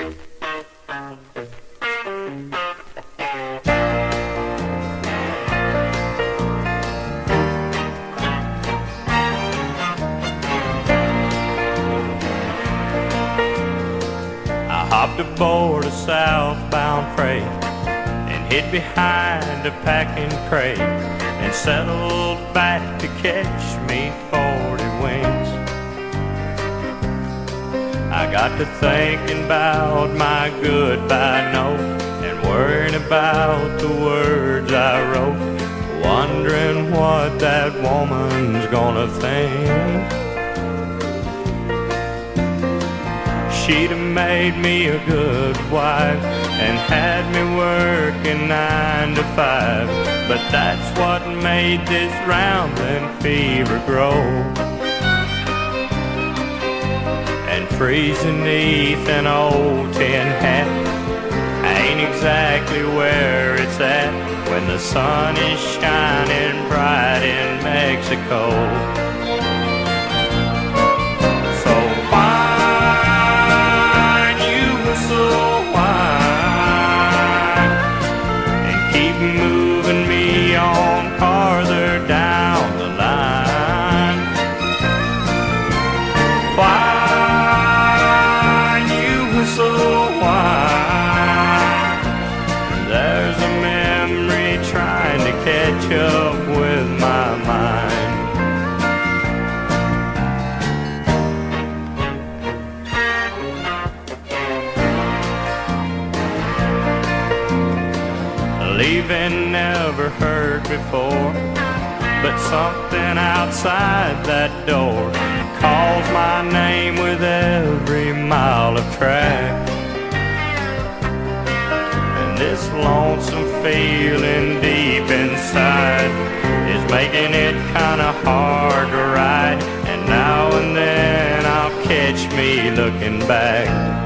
I hopped aboard a southbound freight and hid behind a packing crate and settled back to catch me 40 got to thinking about my goodbye note and worrying about the words I wrote, wondering what that woman's gonna think. She'd have made me a good wife and had me working nine to five. But that's what made this rambling fever grow. And freezing neath an old tin hat ain't exactly where it's at when the sun is shining bright in Mexico. Catch up with my mind. Leaving never heard before, but something outside that door calls my name with every mile of track. And this lonesome feeling me looking back